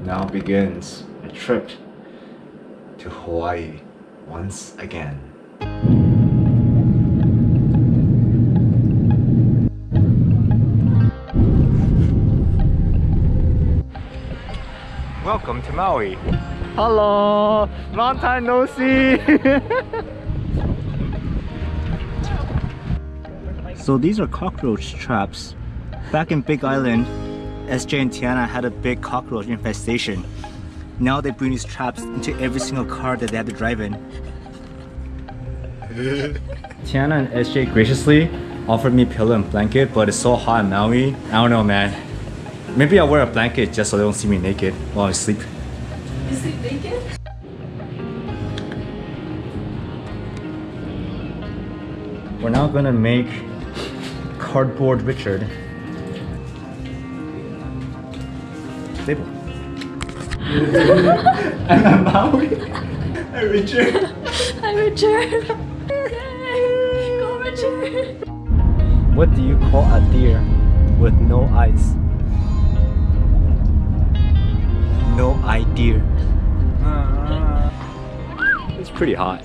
Now begins a trip to Hawaii once again. Welcome to Maui. Hello, long time no see. so these are cockroach traps. Back in Big Island, SJ and Tiana had a big cockroach infestation. Now they bring these traps into every single car that they have to drive in. Tiana and SJ graciously offered me pillow and blanket, but it's so hot in Maui. I don't know, man. Maybe I'll wear a blanket just so they don't see me naked while I sleep. You sleep naked? We're now gonna make cardboard Richard. Stable. I'm Maui. Hey Richard. Hi, Richard. Yay! Go, Richard. What do you call a deer with no eyes? No idea. Ah. It's pretty hot.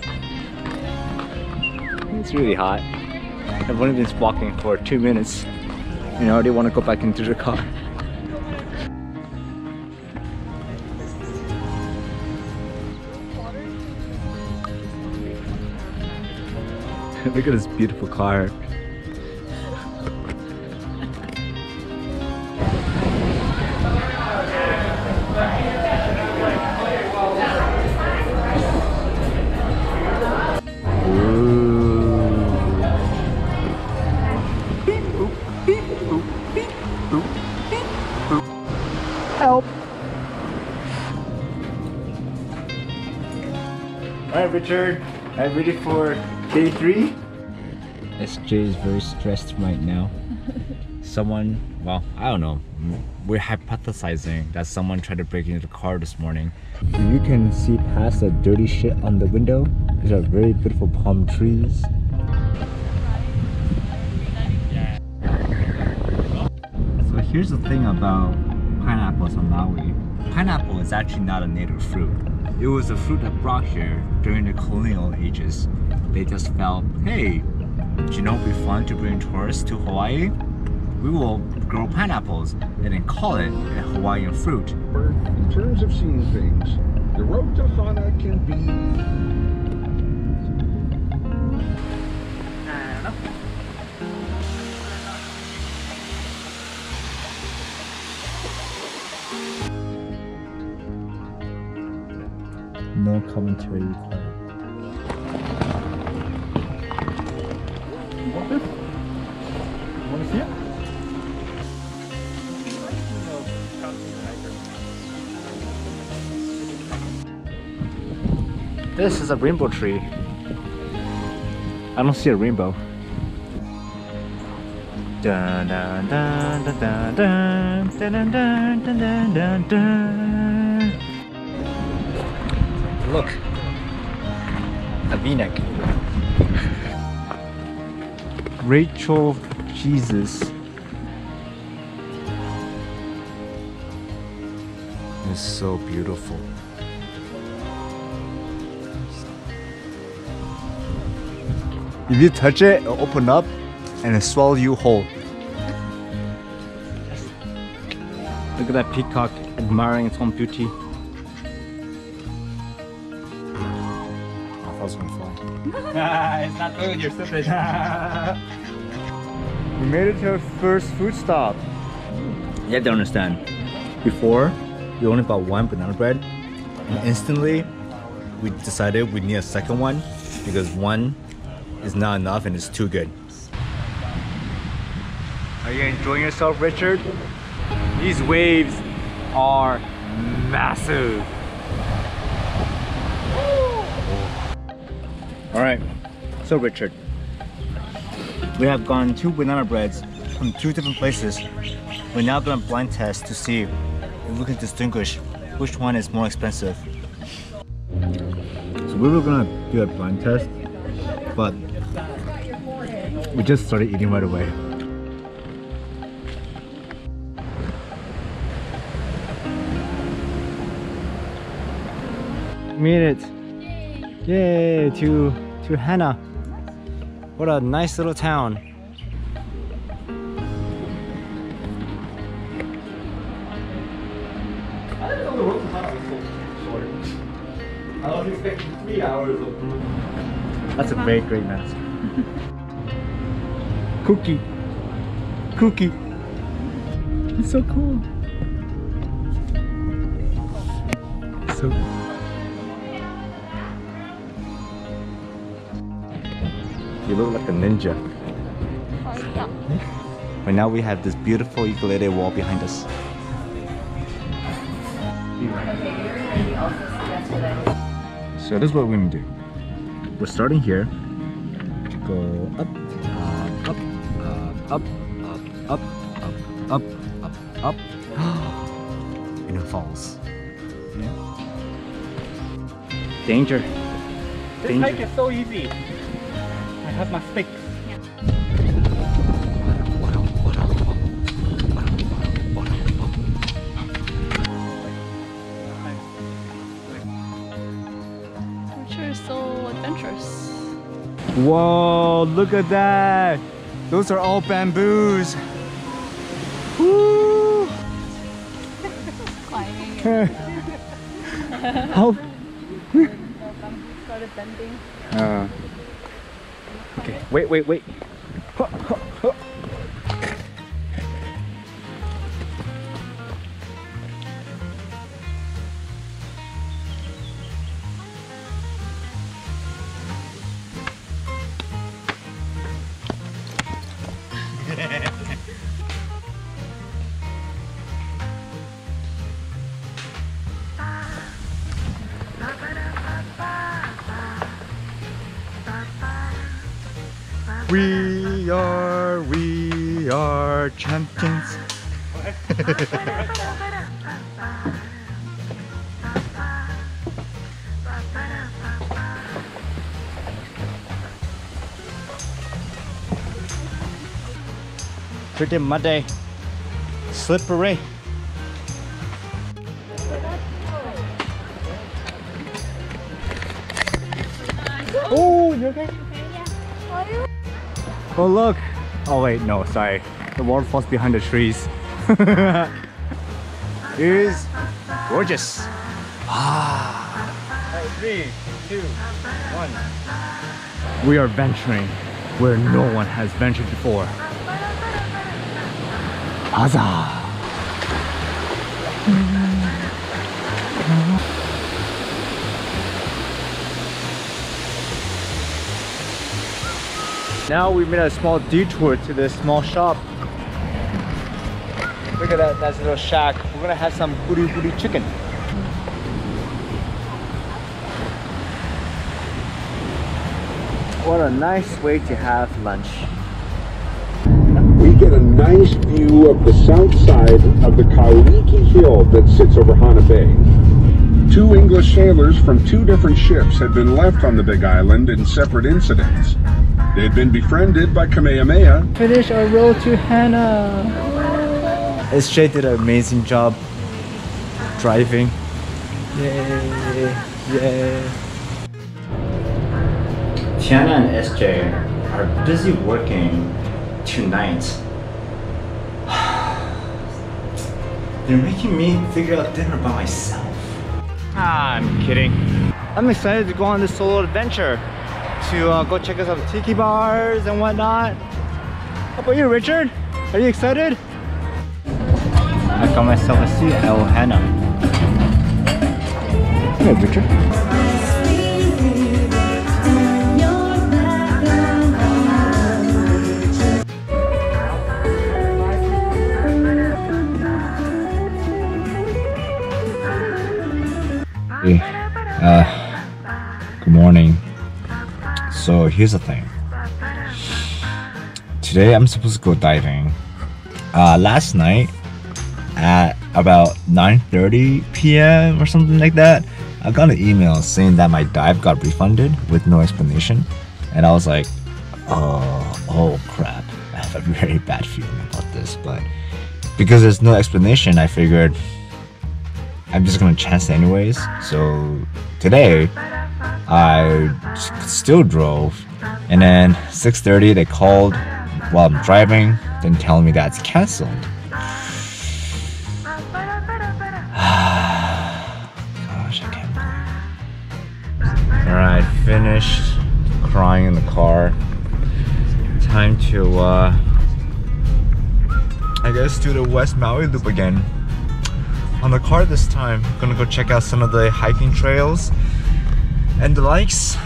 It's really hot. I've only been walking for two minutes and I already want to go back into the car. Look at this beautiful car. Help! Alright, Richard, I'm ready for day three. SJ is very stressed right now. someone, well, I don't know. We're hypothesizing that someone tried to break into the car this morning. You can see past the dirty shit on the window. These are very beautiful palm trees. So here's the thing about pineapples on Maui. Pineapple is actually not a native fruit. It was a fruit that brought here during the colonial ages. They just felt, hey, you know it would be fun to bring tourists to Hawaii? We will grow pineapples and then call it a Hawaiian fruit. In terms of seeing things, the road to Hana can be No commentary required. This is a rainbow tree. I don't see a rainbow. Dun, dun, dun, dun, dun, dun. Look, a V-neck. Rachel Jesus is so beautiful. If you touch it, it'll open up and it swallow you whole. Look at that peacock admiring its own beauty. I thought it was gonna fly. it's not food, you're stupid. we made it to our first food stop. You have to understand, before we only bought one banana bread, and instantly we decided we need a second one because one is not enough and it's too good. Are you enjoying yourself, Richard? These waves are massive. All right, so Richard, we have gone two banana breads from two different places. We're now gonna blind test to see if we can distinguish which one is more expensive. So we were gonna do a blind test, but we just started eating right away. made it. Yay to to Hana. What a nice little town. I didn't know the road to Hana was so short. I was expecting three hours of That's a very great mask. Cookie. Cookie. It's so cool. So You look like a ninja. But now we have this beautiful ukulele wall behind us. So this is what we're gonna do. We're starting here. Go up, up, up, up, up, up, up, up, and it falls. Danger. This Danger. hike is so easy. I have my sticks. Nature is so adventurous. Whoa, look at that. Those are all bamboos. Woo! How? Started bending. Uh, okay, wait, wait, wait. Are champions. Pretty muddy, slippery. Oh, you okay? Oh look! Oh wait, no, sorry. The waterfall's behind the trees. is gorgeous. Ah. Three, two, one. We are venturing where no one has ventured before. Huzzah! Now we made a small detour to this small shop. Look at that nice little shack. We're gonna have some booty booty chicken. What a nice way to have lunch. We get a nice view of the south side of the Kauiki Hill that sits over Hana Bay. Two English sailors from two different ships had been left on the Big Island in separate incidents. They had been befriended by Kamehameha Finish our road to Hana. SJ did an amazing job driving. Yay! Yay! Tiana and SJ are busy working tonight. They're making me figure out dinner by myself. Ah, I'm kidding. I'm excited to go on this solo adventure to uh, go check out some tiki bars and whatnot. How about you, Richard? Are you excited? I got myself a seat at Ohana. Hey, Richard. Uh. So here's the thing. Today I'm supposed to go diving. Uh, last night at about 9:30 p.m. or something like that, I got an email saying that my dive got refunded with no explanation, and I was like, "Oh, oh crap! I have a very bad feeling about this." But because there's no explanation, I figured I'm just gonna chance it anyways. So today, I still drove, and then 6:30 they called while I'm driving, then telling me that it's canceled. Gosh, I can't believe. Alright, finished crying in the car. Time to, uh, I guess, do the West Maui Loop again. On the car this time, gonna go check out some of the hiking trails and the likes.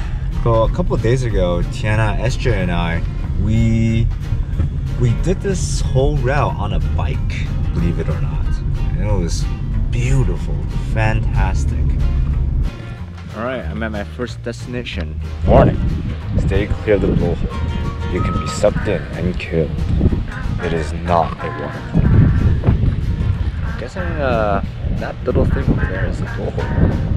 So a couple of days ago, Tiana, SJ, and I, we we did this whole route on a bike, believe it or not. And it was beautiful, fantastic. Alright, I'm at my first destination. Warning, stay clear of the blowhole. You can be sucked in and killed. It is not a waterfall. Guessing uh, that little thing over there is a blowhole.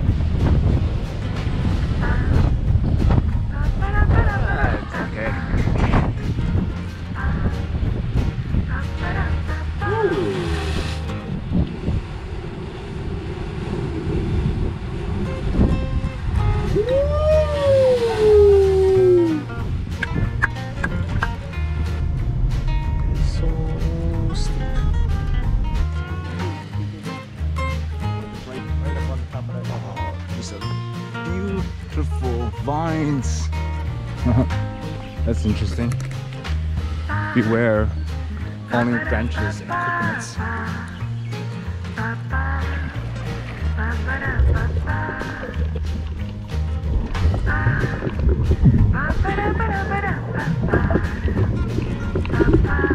Vines. That's interesting. Beware falling branches and coconuts.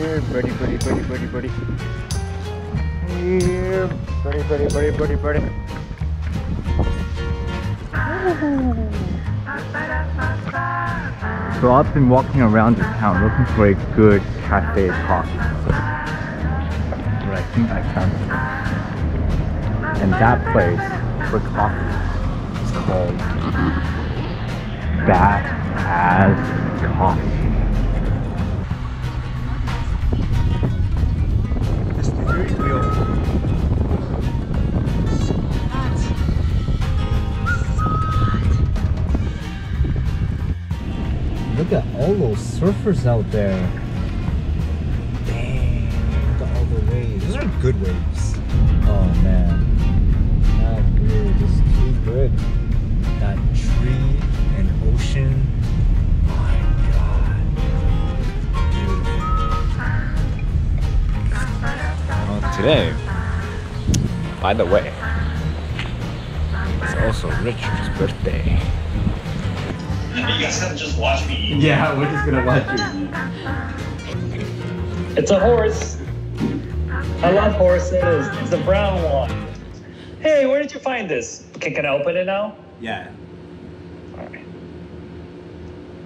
Birdie, birdie, birdie, birdie. Here, birdie, birdie, birdie, birdie, birdie. So I've been walking around the town looking for a good cafe coffee. But I think I found it. And that place for coffee is called Bad Ass Coffee. Look at all those surfers out there. Dang, look at all the waves. Those are good waves. Oh man. That is just too good. That tree and ocean. My god. Today, by the way, it's also Richard's birthday. You guys have to just watch me eat. Yeah, we're just gonna watch you. It's a horse. I love horses. It's a brown one. Hey, where did you find this? Can, can I open it now? Yeah. All right.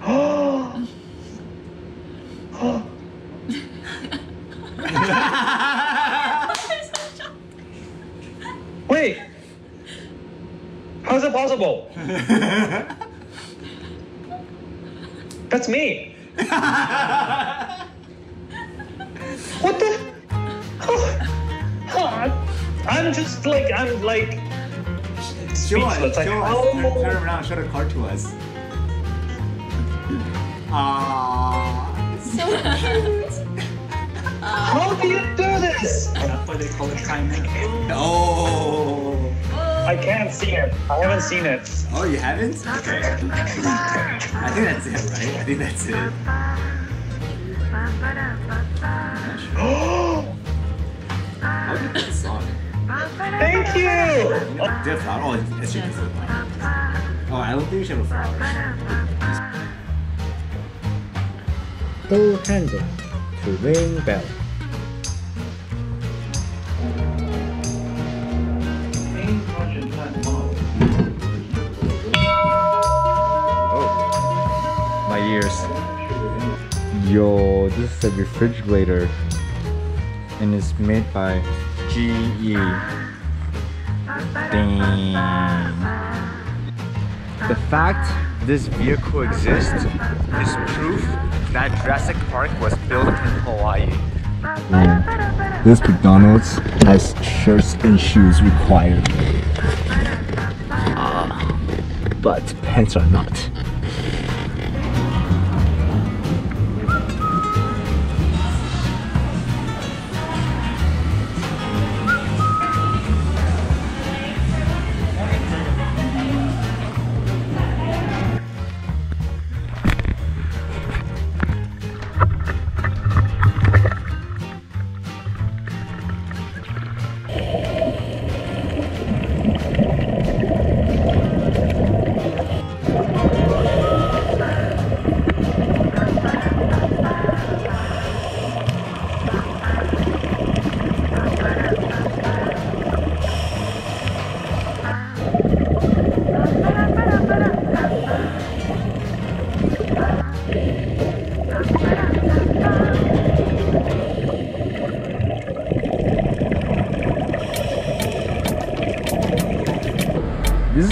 Oh. oh. Wait. How's it possible? That's me. what the? Oh, oh, I'm just like I'm like speechless. Like, oh. around, show the card to us. Aww. So cute. How do you do this? That's why they call it time in. Oh. I can't see it. I haven't seen it. Oh, you haven't? Okay. I think that's it, right? I think that's it. How did that song? Thank you. Oh, did flower? Oh, it's just a flower. Oh, I don't think we should have flowers. Door handle to ring bell. Yo, this is a refrigerator, and it's made by GE. Dang. The fact this vehicle exists is proof that Jurassic Park was built in Hawaii. This McDonald's has shirts and shoes required. Ah, but pants are not.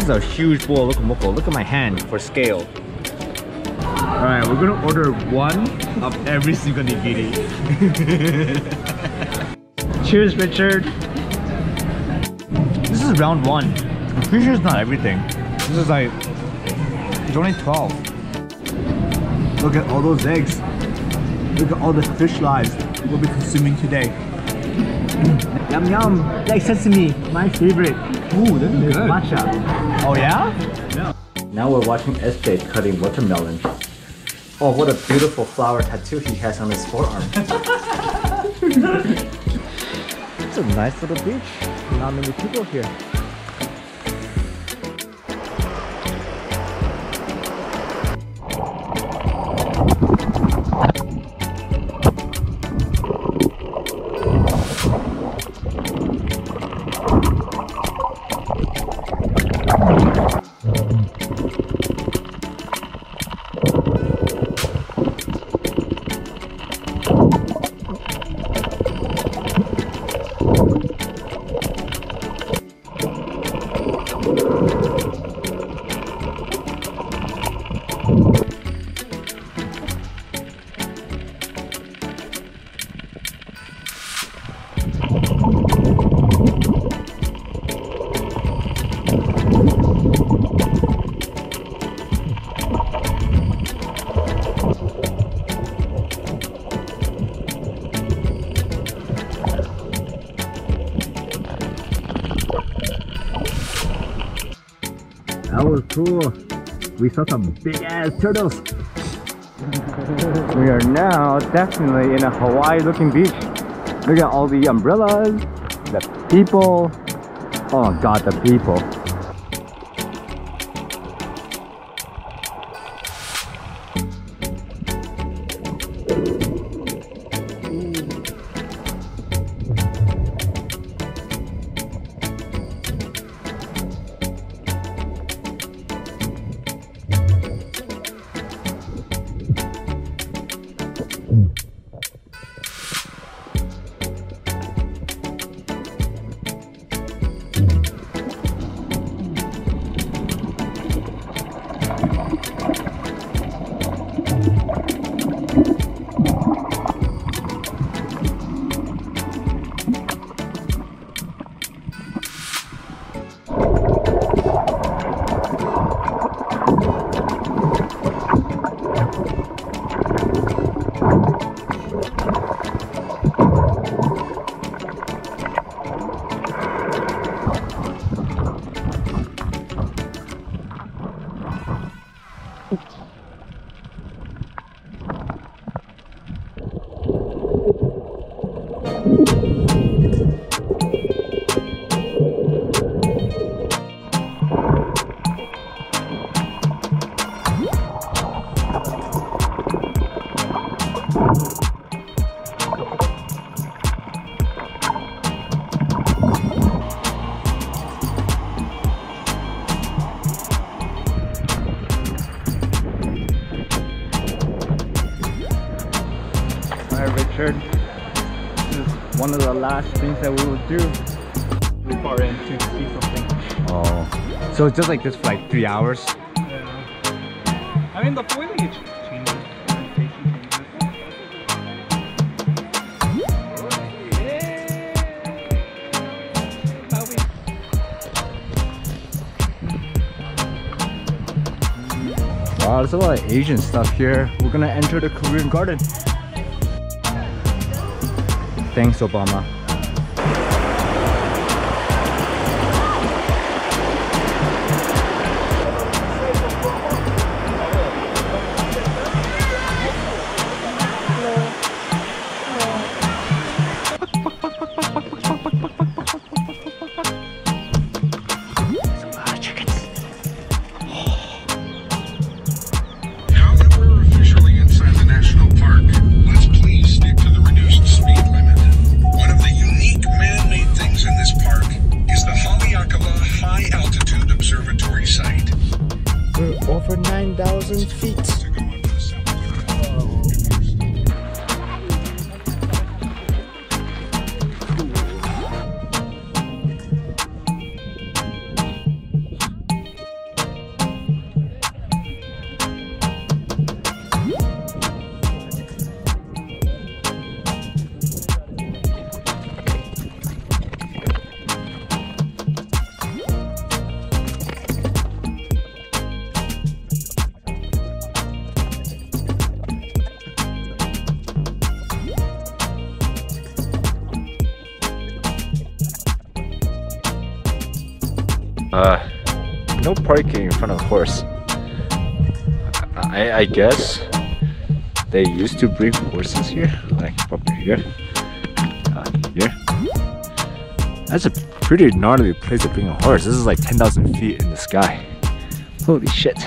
This is a huge bowl. Look, Moko. Look at my hand for scale. All right, we're gonna order one of every single nigiri. Cheers, Richard. This is round one. I'm pretty sure it's not everything. This is like, it's only 12. Look at all those eggs. Look at all the fish lives we'll be consuming today. Yum yum, like sesame, my favorite. Ooh, this is good. Matcha. Oh yeah? Yeah. Now we're watching SJ cutting watermelon. Oh, what a beautiful flower tattoo he has on his forearm. it's a nice little beach. Not many people here. We saw some big ass turtles. we are now definitely in a Hawaii looking beach. Look at all the umbrellas, the people. Oh god, the people. Last things that we will do. Far in to see something. Oh. So it's just like this for like three hours? Yeah. I mean, the foliage changes. Wow, there's a lot of Asian stuff here. We're gonna enter the Korean garden. Thanks, Obama. Horse. I, I guess they used to bring horses here, like up here, uh, here. That's a pretty gnarly place to bring a horse. This is like 10,000 feet in the sky. Holy shit.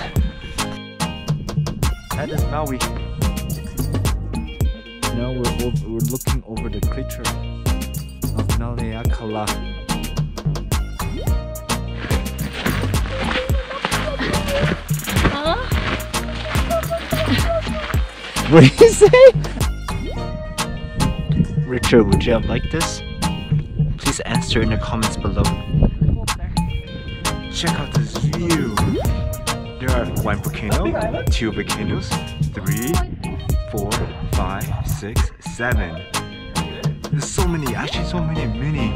That is Maui. Now we're, over, we're looking over the crater of Haleakala. What did you say? Richard, would you liked this? Please answer in the comments below. Check out this view. There are one volcano, two volcanoes, three, four, five, six, seven. There's so many, actually so many mini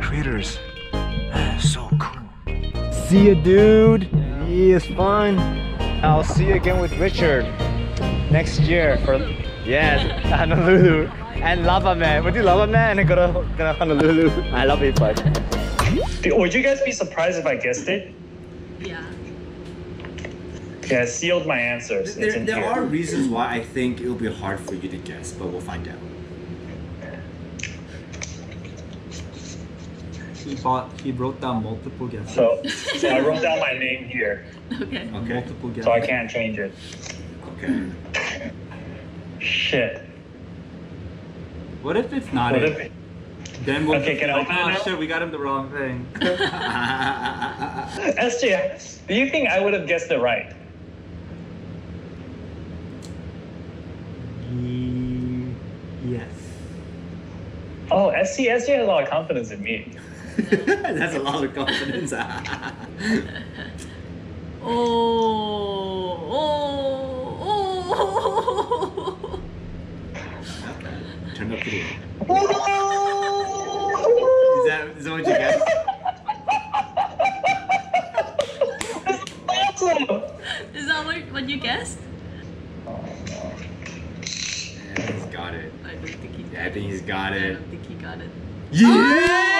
craters. So cool. See you, dude. Yeah, it's fun. I'll see you again with Richard next year for yes Honolulu and Lava Man. We'll do Lava Man and go to, go to Honolulu. I love it, but Would you guys be surprised if I guessed it? Yeah. Yeah, I sealed my answers. There, there here. are reasons why I think it'll be hard for you to guess, but we'll find out. He bought. He wrote down multiple guesses. So, so I wrote down my name here, Okay. Okay. multiple guesses. so I can't change it. Okay. Shit. What if it's not What it? if it? Then we'll Okay, just can be I like, open it oh now?" shit, we got him the wrong thing. SJ, do you think I would have guessed it right? yes. Oh, SC, SJ has a lot of confidence in me. That's a lot of confidence. Oh, oh, Turn up video. Is that, is that what you guessed? Awesome! Is that what, what you guessed? Yeah, he's got it. I don't think he Yeah, I think he's got it. I don't think he got it. Yes! I oh!